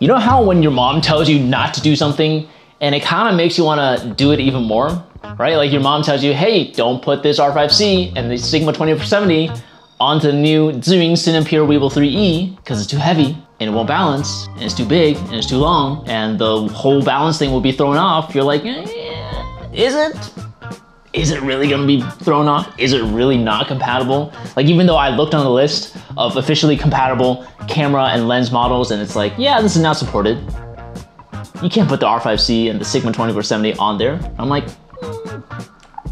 You know how when your mom tells you not to do something and it kind of makes you want to do it even more, right? Like your mom tells you, hey, don't put this R5C and the Sigma 2470 onto the new Zhiyun Cinepeer Weebill 3E because it's too heavy and it won't balance and it's too big and it's too long and the whole balance thing will be thrown off. You're like, eh, is it? Is it really gonna be thrown off? Is it really not compatible? Like even though I looked on the list of officially compatible camera and lens models and it's like, yeah, this is now supported. You can't put the R5C and the Sigma 2470 on there. I'm like, mm,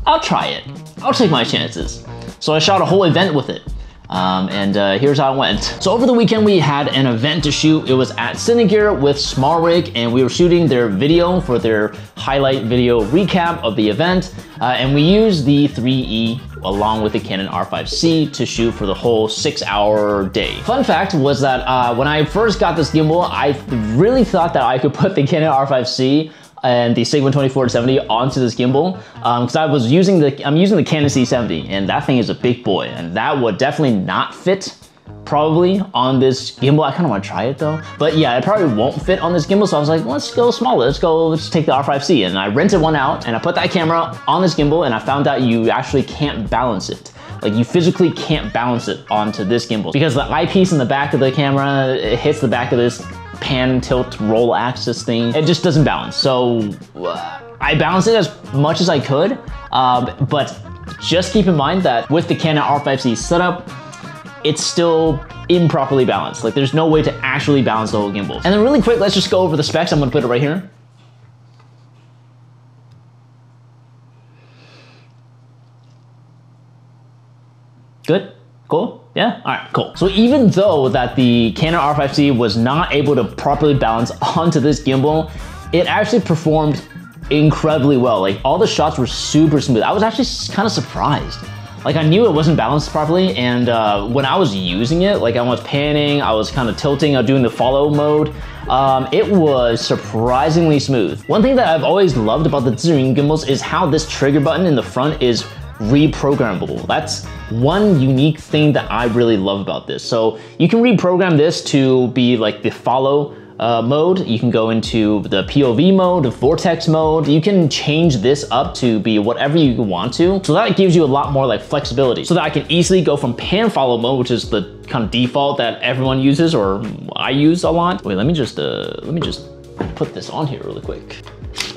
I'll try it. I'll take my chances. So I shot a whole event with it. Um, and uh, here's how it went. So over the weekend, we had an event to shoot. It was at Cinegear with SmallRig, and we were shooting their video for their highlight video recap of the event. Uh, and we used the 3E along with the Canon R5C to shoot for the whole six hour day. Fun fact was that uh, when I first got this gimbal, I really thought that I could put the Canon R5C and the Sigma 2470 onto this gimbal because um, I was using the I'm using the Canon C70 and that thing is a big boy and that would definitely not fit probably on this gimbal. I kind of want to try it though. But yeah, it probably won't fit on this gimbal. So I was like, let's go smaller. Let's go, let's take the R5C. And I rented one out and I put that camera on this gimbal and I found out you actually can't balance it. Like you physically can't balance it onto this gimbal because the eyepiece in the back of the camera, it hits the back of this pan, tilt, roll axis thing. It just doesn't balance. So uh, I balanced it as much as I could, um, but just keep in mind that with the Canon R5C setup, it's still improperly balanced. Like there's no way to actually balance the whole gimbal. And then really quick, let's just go over the specs. I'm gonna put it right here. Good? Cool? Yeah? All right, cool. So even though that the Canon R5C was not able to properly balance onto this gimbal, it actually performed incredibly well. Like all the shots were super smooth. I was actually kind of surprised. Like I knew it wasn't balanced properly and uh, when I was using it, like I was panning, I was kind of tilting, I was doing the follow mode, um, it was surprisingly smooth. One thing that I've always loved about the Zhiyun gimbals is how this trigger button in the front is reprogrammable. That's one unique thing that I really love about this. So you can reprogram this to be like the follow uh, mode. You can go into the POV mode, the vortex mode. You can change this up to be whatever you want to. So that gives you a lot more like flexibility so that I can easily go from pan follow mode, which is the kind of default that everyone uses or I use a lot. Wait, let me just, uh, let me just put this on here really quick.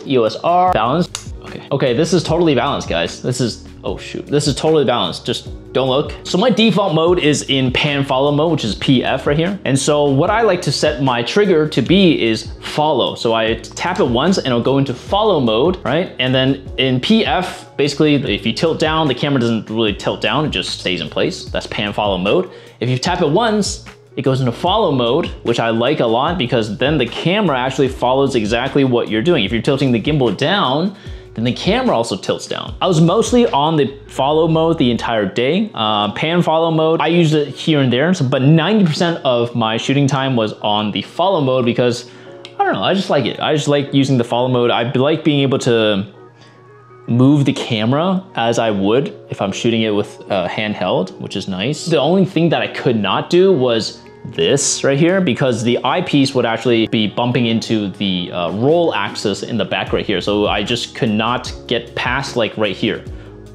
EOS R, balance. Okay. Okay, this is totally balanced, guys. This is Oh shoot, this is totally balanced, just don't look. So my default mode is in pan follow mode, which is PF right here. And so what I like to set my trigger to be is follow. So I tap it once and it'll go into follow mode, right? And then in PF, basically if you tilt down, the camera doesn't really tilt down, it just stays in place. That's pan follow mode. If you tap it once, it goes into follow mode, which I like a lot because then the camera actually follows exactly what you're doing. If you're tilting the gimbal down, then the camera also tilts down. I was mostly on the follow mode the entire day. Uh, pan follow mode, I used it here and there, so, but 90% of my shooting time was on the follow mode because, I don't know, I just like it. I just like using the follow mode. I like being able to move the camera as I would if I'm shooting it with uh, handheld, which is nice. The only thing that I could not do was this right here because the eyepiece would actually be bumping into the uh, roll axis in the back right here. So I just could not get past like right here.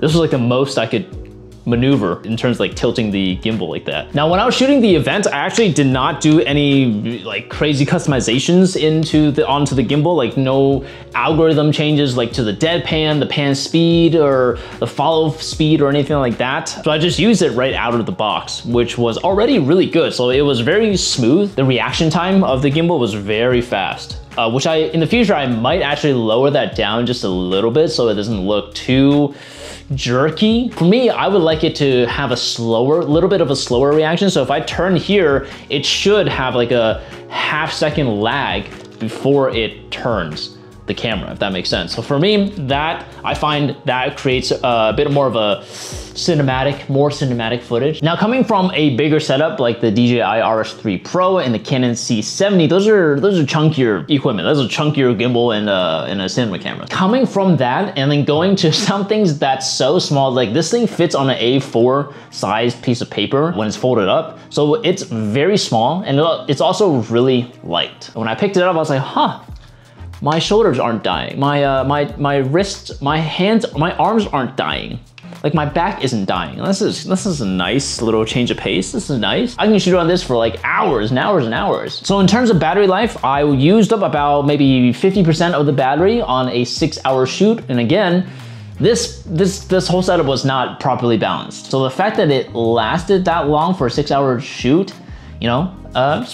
This was like the most I could maneuver in terms of like tilting the gimbal like that. Now, when I was shooting the event, I actually did not do any like crazy customizations into the onto the gimbal, like no algorithm changes like to the dead pan, the pan speed, or the follow speed or anything like that. So I just used it right out of the box, which was already really good. So it was very smooth. The reaction time of the gimbal was very fast. Uh, which I, in the future, I might actually lower that down just a little bit so it doesn't look too jerky. For me, I would like it to have a slower, little bit of a slower reaction. So if I turn here, it should have like a half second lag before it turns. The camera, if that makes sense. So for me, that I find that creates a bit more of a cinematic, more cinematic footage. Now coming from a bigger setup like the DJI RS3 Pro and the Canon C70, those are those are chunkier equipment. Those are chunkier gimbal and, uh, and a cinema camera. Coming from that and then going to something that's so small, like this thing fits on an A4 sized piece of paper when it's folded up. So it's very small and it's also really light. When I picked it up, I was like, huh, my shoulders aren't dying. My, uh, my, my wrists, my hands, my arms aren't dying. Like my back isn't dying. This is this is a nice little change of pace. This is nice. I can shoot on this for like hours and hours and hours. So in terms of battery life, I used up about maybe 50% of the battery on a six hour shoot. And again, this, this, this whole setup was not properly balanced. So the fact that it lasted that long for a six hour shoot, you know, uh,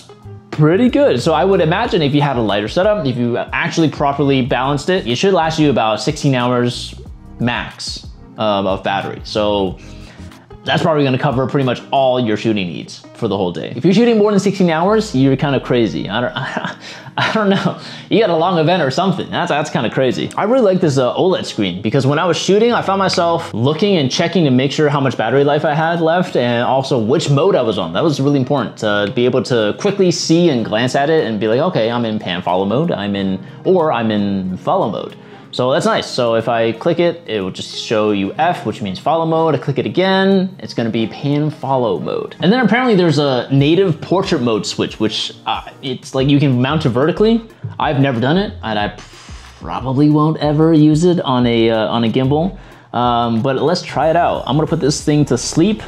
pretty good. So I would imagine if you had a lighter setup, if you actually properly balanced it, it should last you about 16 hours max um, of battery. So that's probably gonna cover pretty much all your shooting needs for the whole day. If you're shooting more than 16 hours, you're kind of crazy. I don't, I don't know. You got a long event or something. That's, that's kind of crazy. I really like this uh, OLED screen because when I was shooting, I found myself looking and checking to make sure how much battery life I had left and also which mode I was on. That was really important to be able to quickly see and glance at it and be like, okay, I'm in pan follow mode, I'm in, or I'm in follow mode. So that's nice. So if I click it, it will just show you F, which means follow mode. I click it again, it's gonna be pan follow mode. And then apparently there's a native portrait mode switch, which uh, it's like you can mount it vertically. I've never done it, and I probably won't ever use it on a, uh, on a gimbal. Um, but let's try it out. I'm gonna put this thing to sleep.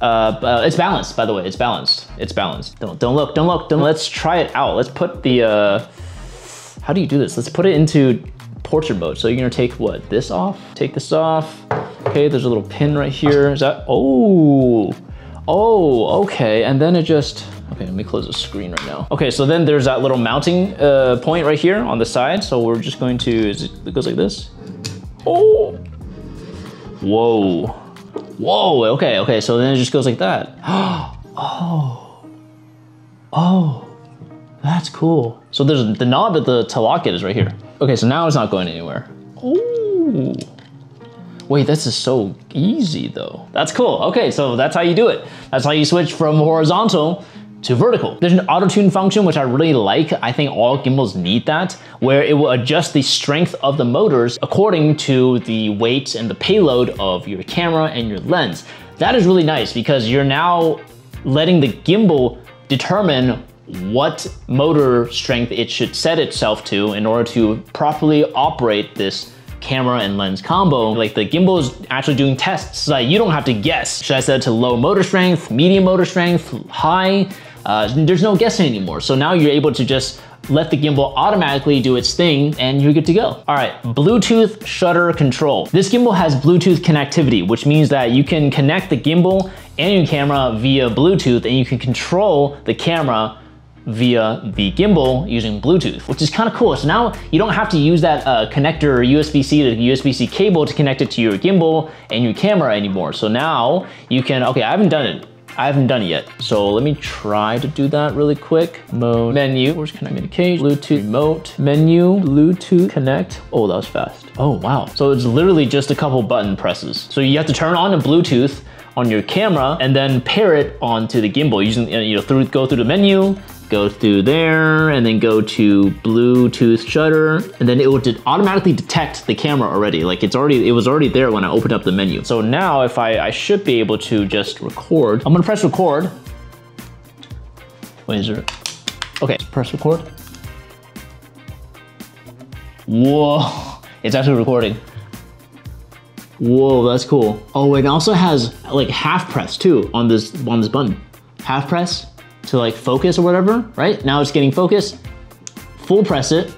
Uh, uh, it's balanced, by the way. It's balanced. It's balanced. Don't don't look. Don't look. Don't. Let's try it out. Let's put the. Uh, how do you do this? Let's put it into portrait mode. So you're gonna take what, this off? Take this off. Okay, there's a little pin right here. Is that, oh, oh, okay. And then it just, okay, let me close the screen right now. Okay, so then there's that little mounting uh, point right here on the side. So we're just going to, it, goes like this. Oh, whoa, whoa, okay, okay. So then it just goes like that. oh, oh, that's cool. So there's the knob that the lock it is right here. Okay, so now it's not going anywhere. Ooh. Wait, this is so easy though. That's cool. Okay, so that's how you do it. That's how you switch from horizontal to vertical. There's an auto tune function, which I really like. I think all gimbals need that, where it will adjust the strength of the motors according to the weight and the payload of your camera and your lens. That is really nice because you're now letting the gimbal determine what motor strength it should set itself to in order to properly operate this camera and lens combo. Like the gimbal is actually doing tests so that you don't have to guess. Should I set it to low motor strength, medium motor strength, high? Uh, there's no guessing anymore. So now you're able to just let the gimbal automatically do its thing and you're good to go. All right, Bluetooth shutter control. This gimbal has Bluetooth connectivity, which means that you can connect the gimbal and your camera via Bluetooth and you can control the camera via the gimbal using Bluetooth, which is kind of cool. So now you don't have to use that uh, connector or USB-C to USB-C cable to connect it to your gimbal and your camera anymore. So now you can, okay, I haven't done it. I haven't done it yet. So let me try to do that really quick. Mode, menu, where's connect communication, Bluetooth, remote, menu, Bluetooth, connect. Oh, that was fast. Oh, wow. So it's literally just a couple button presses. So you have to turn on the Bluetooth on your camera and then pair it onto the gimbal using, you know, through, go through the menu, go through there and then go to Bluetooth shutter and then it will automatically detect the camera already. Like it's already, it was already there when I opened up the menu. So now if I, I should be able to just record. I'm gonna press record. Wait, is there, okay, press record. Whoa, it's actually recording. Whoa, that's cool. Oh, it also has like half press too on this on this button. Half press, to like focus or whatever, right? Now it's getting focus, full press it.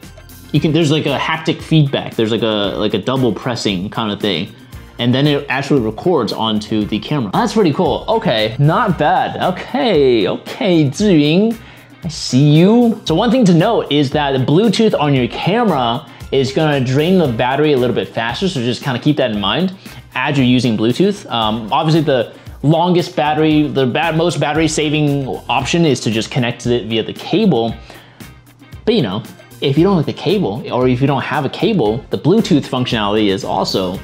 You can, there's like a haptic feedback. There's like a, like a double pressing kind of thing. And then it actually records onto the camera. That's pretty cool. Okay, not bad. Okay, okay, Zhiyun, I see you. So one thing to note is that the Bluetooth on your camera is gonna drain the battery a little bit faster, so just kind of keep that in mind as you're using Bluetooth. Um, obviously the longest battery, the most battery saving option is to just connect it via the cable. But you know, if you don't like the cable, or if you don't have a cable, the Bluetooth functionality is also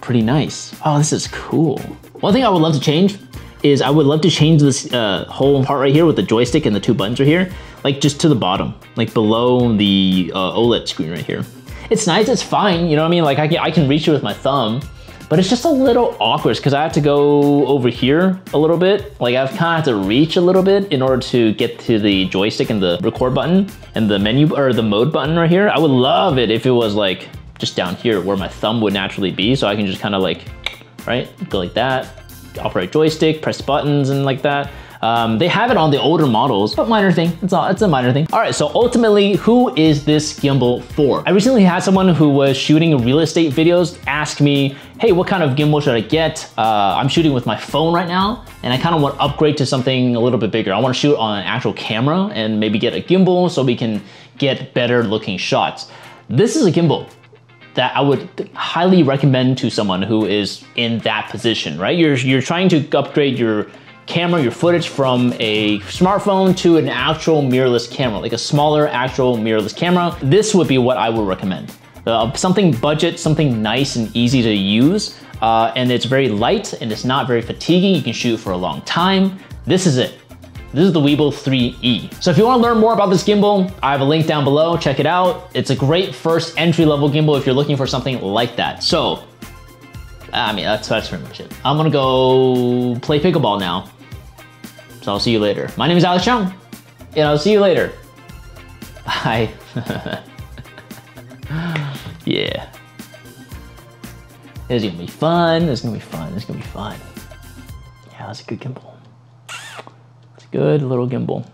pretty nice. Oh, this is cool. One thing I would love to change is I would love to change this uh, whole part right here with the joystick and the two buttons right here, like just to the bottom, like below the uh, OLED screen right here. It's nice, it's fine, you know what I mean? Like I can, I can reach it with my thumb, but it's just a little awkward because I have to go over here a little bit. Like I've kind of have to reach a little bit in order to get to the joystick and the record button and the menu or the mode button right here. I would love it if it was like just down here where my thumb would naturally be. So I can just kind of like, right, go like that, operate joystick, press buttons and like that. Um, they have it on the older models, but minor thing. It's all, it's a minor thing. All right, so ultimately, who is this gimbal for? I recently had someone who was shooting real estate videos ask me, hey, what kind of gimbal should I get? Uh, I'm shooting with my phone right now, and I kind of want to upgrade to something a little bit bigger. I want to shoot on an actual camera and maybe get a gimbal so we can get better looking shots. This is a gimbal that I would highly recommend to someone who is in that position, right? You're, you're trying to upgrade your camera, your footage from a smartphone to an actual mirrorless camera, like a smaller actual mirrorless camera. This would be what I would recommend. Uh, something budget, something nice and easy to use, uh, and it's very light and it's not very fatiguing. You can shoot for a long time. This is it. This is the Weebill 3E. So if you wanna learn more about this gimbal, I have a link down below, check it out. It's a great first entry level gimbal if you're looking for something like that. So, I mean, that's, that's pretty much it. I'm gonna go play pickleball now. So I'll see you later. My name is Alex Cheung, and I'll see you later. Bye. yeah. This is gonna be fun. This is gonna be fun. This is gonna be fun. Yeah, that's a good gimbal. It's a good little gimbal.